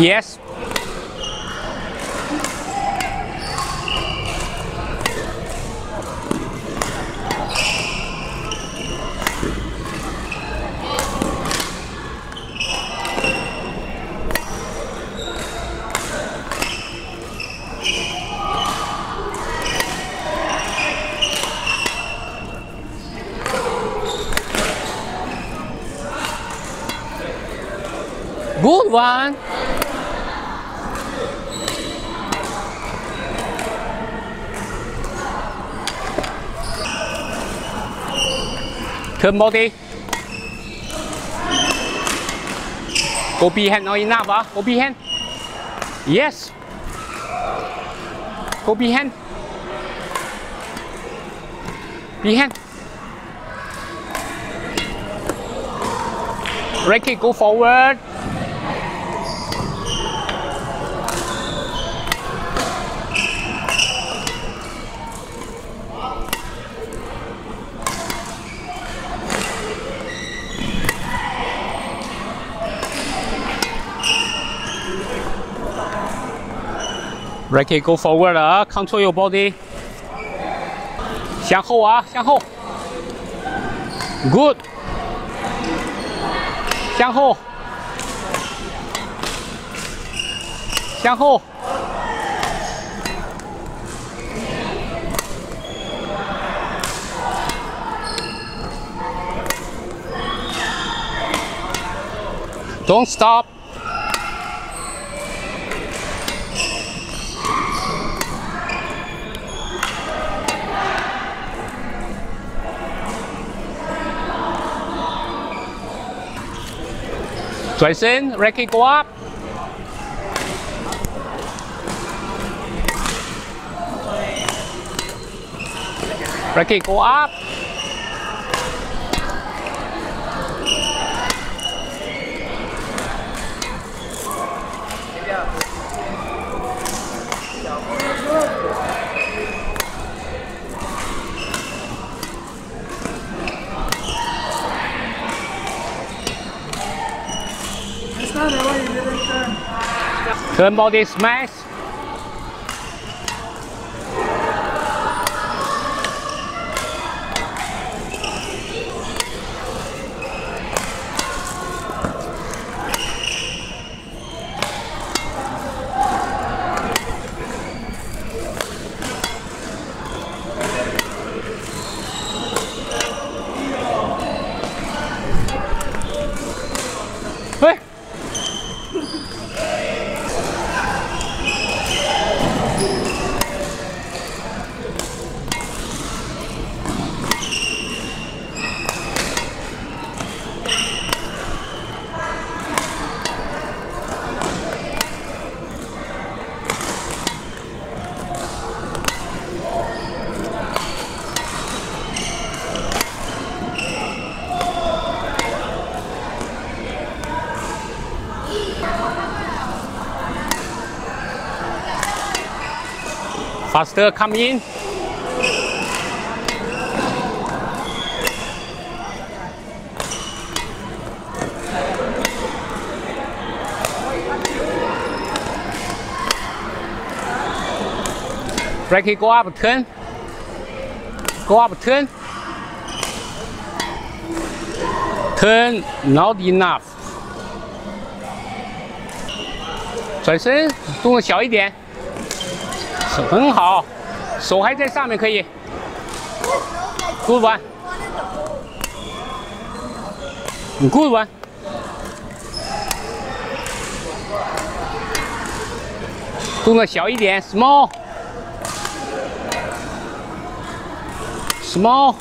Yes. Good one. Turn body. Go behind, not enough, ah. Go behind. Yes. Go behind. Behind. Ricky, go forward. Ricky, go forward 啊，control your body。向后啊，向后。Good。向后。向后。Don't stop. Jason, Ricky, go up. Ricky, go up. Turn body smash. Faster, come in. Ricky, go up, turn. Go up, turn. Turn, not enough. 转身，动作小一点。 很好，手还在上面可以。Good one。Good one。动作小一点，small。Small。